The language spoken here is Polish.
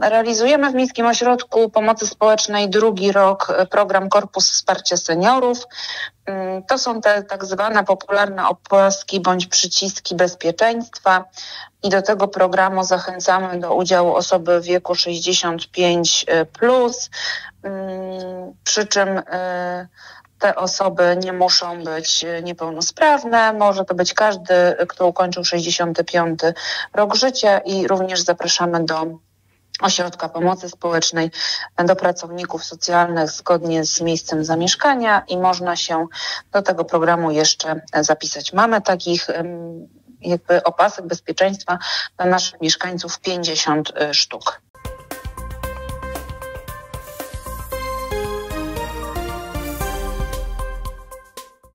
Realizujemy w Miejskim Ośrodku Pomocy Społecznej drugi rok program Korpus Wsparcia Seniorów. To są te tak zwane popularne opaski bądź przyciski bezpieczeństwa i do tego programu zachęcamy do udziału osoby w wieku 65 plus, przy czym te osoby nie muszą być niepełnosprawne. Może to być każdy, kto ukończył 65 rok życia i również zapraszamy do Ośrodka Pomocy Społecznej do pracowników socjalnych zgodnie z miejscem zamieszkania i można się do tego programu jeszcze zapisać. Mamy takich jakby opasek bezpieczeństwa dla naszych mieszkańców 50 sztuk.